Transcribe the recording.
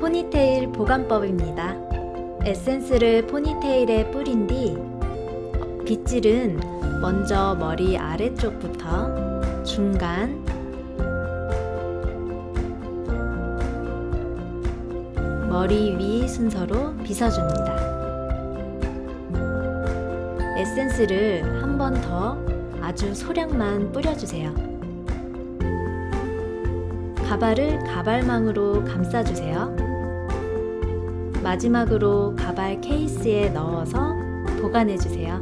포니테일 보관법입니다. 에센스를 포니테일에 뿌린 뒤 빗질은 먼저 머리 아래쪽부터 중간 머리 위 순서로 빗어줍니다. 에센스를 한 번 더 아주 소량만 뿌려주세요. 가발을 가발망으로 감싸주세요. 마지막으로 가발 케이스에 넣어서 보관해주세요.